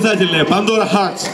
Первые. Пандора Хартс.